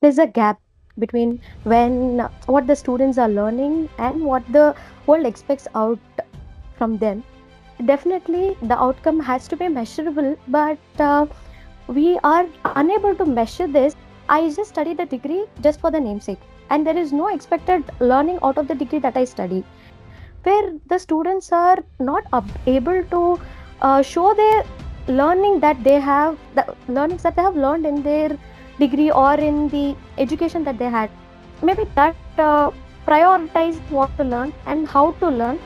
there's a gap between when what the students are learning and what the world expects out from them. Definitely the outcome has to be measurable but uh, we are unable to measure this. I just studied the degree just for the namesake and there is no expected learning out of the degree that i study where the students are not able to uh, show their learning that they have the learnings that they have learned in their degree or in the education that they had. Maybe that uh, prioritize what to learn and how to learn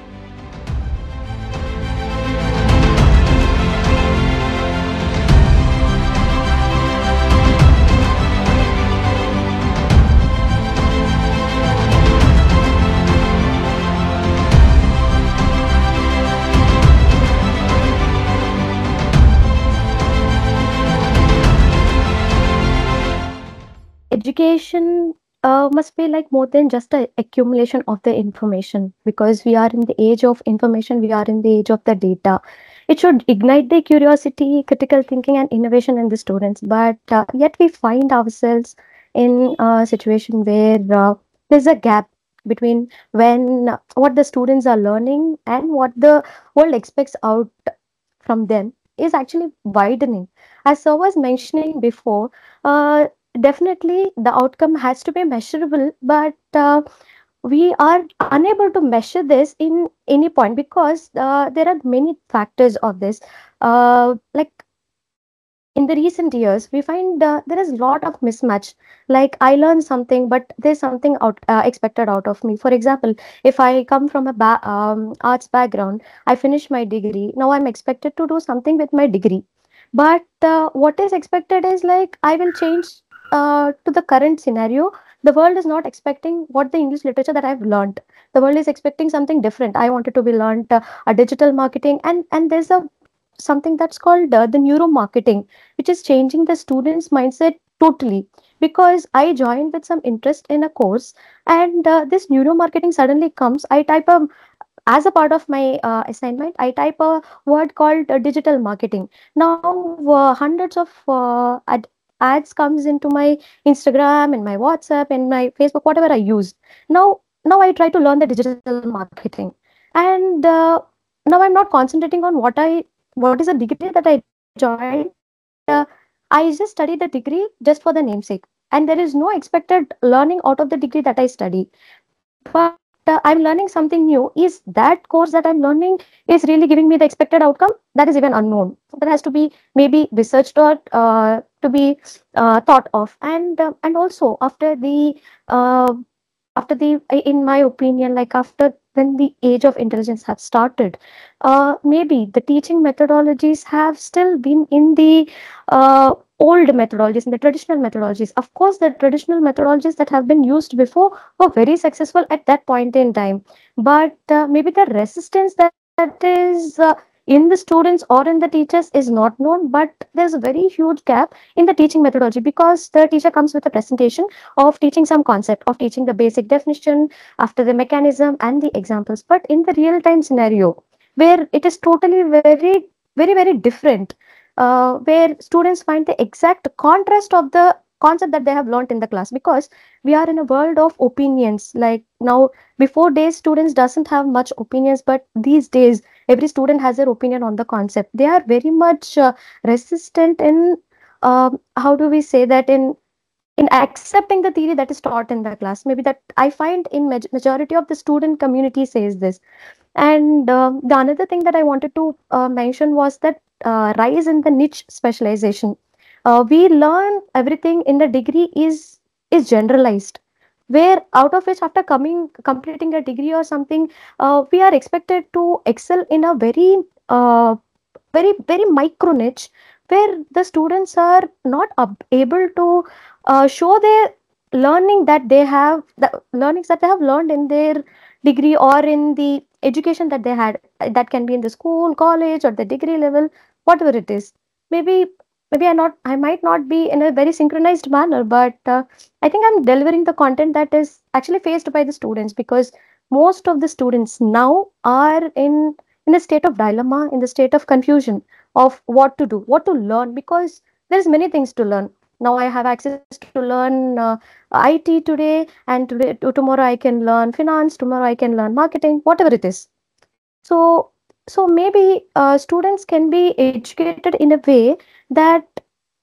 education uh, must be like more than just an accumulation of the information because we are in the age of information we are in the age of the data. It should ignite the curiosity critical thinking and innovation in the students. But uh, yet we find ourselves in a situation where uh, there's a gap between when uh, what the students are learning and what the world expects out from them is actually widening. As i was mentioning before uh, definitely the outcome has to be measurable but uh, we are unable to measure this in any point because uh, there are many factors of this. Uh, like in the recent years we find uh, there is a lot of mismatch. Like i learned something but there's something out uh, expected out of me. For example if i come from a ba- um, arts background i finish my degree. Now i'm expected to do something with my degree. But uh, what is expected is like i will change uh, to the current scenario the world is not expecting what the english literature that i've learned. The world is expecting something different. I wanted to be learned uh, a digital marketing and and there's a something that's called uh, the neuromarketing which is changing the students mindset totally. Because i joined with some interest in a course and uh, this neuromarketing suddenly comes. I type a as a part of my uh, assignment i type a word called uh, digital marketing. Now uh, hundreds of uh, ad- ads comes into my instagram and my whatsapp and my facebook whatever i use now now i try to learn the digital marketing. And uh, now i'm not concentrating on what i what is a degree that i joined. Uh, i just study the degree just for the namesake. And there is no expected learning out of the degree that i study. But uh, i'm learning something new. Is that course that i'm learning is really giving me the expected outcome? That is even unknown. That has to be maybe researched or uh, to be uh, thought of. And uh, and also after the uh, after the in my opinion like after when the age of intelligence have started uh, maybe the teaching methodologies have still been in the uh, old methodologies in the traditional methodologies. Of course the traditional methodologies that have been used before were very successful at that point in time. But uh, maybe the resistance that, that is uh, in the students or in the teachers is not known but there's a very huge gap in the teaching methodology because the teacher comes with a presentation of teaching some concept of teaching the basic definition after the mechanism and the examples. But in the real time scenario where it is totally very very very different uh, where students find the exact contrast of the concept that they have learned in the class because we are in a world of opinions. Like now before days students doesn't have much opinions but these days every student has their opinion on the concept. They are very much uh, resistant in um, how do we say that in in accepting the theory that is taught in the class. Maybe that i find in maj- majority of the student community says this. And um, the another thing that i wanted to uh, mention was that uh, rise in the niche specialization uh, we learn everything in the degree is is generalized. Where out of which after coming completing a degree or something uh, we are expected to excel in a very uh, very very micro niche where the students are not ab- able to uh, show their learning that they have the learnings that they have learned in their degree or in the education that they had that can be in the school college or the degree level whatever it is. Maybe maybe i not i might not be in a very synchronized manner but uh, i think i'm delivering the content that is actually faced by the students because most of the students now are in in a state of dilemma in the state of confusion of what to do what to learn because there's many things to learn. Now i have access to learn uh, it today and today to tomorrow i can learn finance tomorrow i can learn marketing whatever it is. So so maybe uh, students can be educated in a way that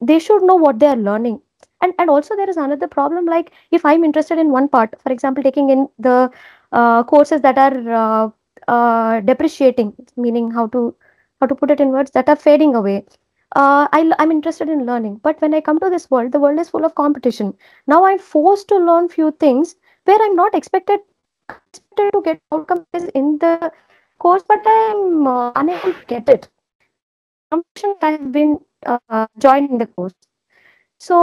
they should know what they are learning. And and also there is another problem like if i'm interested in one part for example taking in the uh, courses that are uh, uh, depreciating meaning how to how to put it in words that are fading away uh, I, i'm interested in learning. But when i come to this world the world is full of competition. Now i'm forced to learn few things where i'm not expected expected to get outcomes in the course but i'm uh, unable to get it competition i have been uh, joining the course so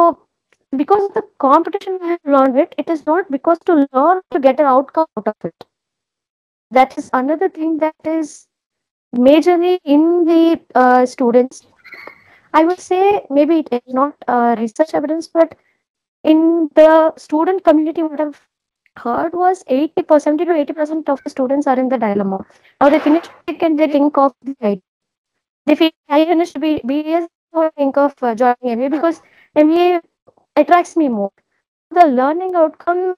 because of the competition I have learned it, it is not because to learn to get an outcome out of it. That is another thing that is majorly in the uh, students. I would say maybe it is not uh, research evidence, but in the student community, what I've heard was 80%, 70 to 80% of the students are in the dilemma. Now they finish and they think of the. They feel I finished BS, or think of uh, joining MBA because MBA attracts me more. The learning outcome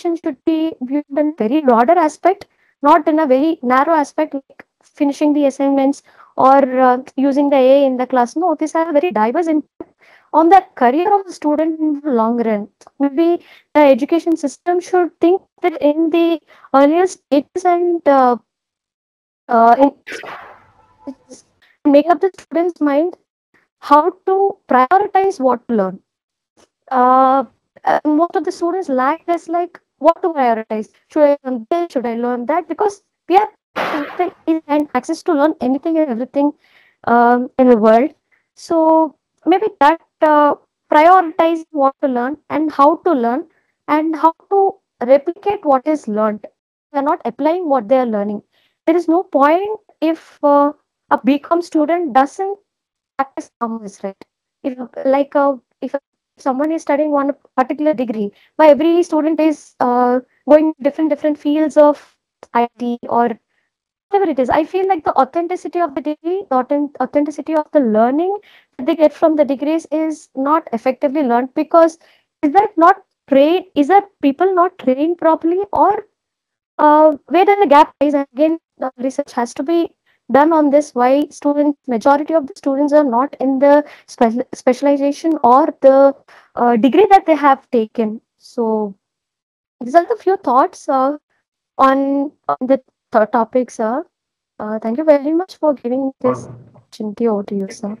should be viewed in a very broader aspect, not in a very narrow aspect like finishing the assignments or uh, using the A in the class. No, these are very diverse impact on the career of the student in the long run. Maybe the education system should think that in the earlier stages and uh, uh, make up the student's mind how to prioritize what to learn. Uh, most of the students lack this, like what to prioritize. Should I learn this? Should I learn that? Because we have and access to learn anything and everything um, in the world. So maybe that uh, prioritize what to learn and how to learn and how to replicate what is learned. They're not applying what they are learning. There is no point if uh, a BCom student doesn't practice commerce, right? If like uh, if someone is studying one particular degree, but every student is uh, going different different fields of IT or whatever it is. I feel like the authenticity of the degree, the authenticity of the learning that they get from the degrees is not effectively learned because is that not trained? Is that people not trained properly or uh, where does the gap is Again, the research has to be done on this why students majority of the students are not in the spe- specialization or the uh, degree that they have taken so these are the few thoughts uh, on, on the th- topic sir. Uh, thank you very much for giving this opportunity over to you sir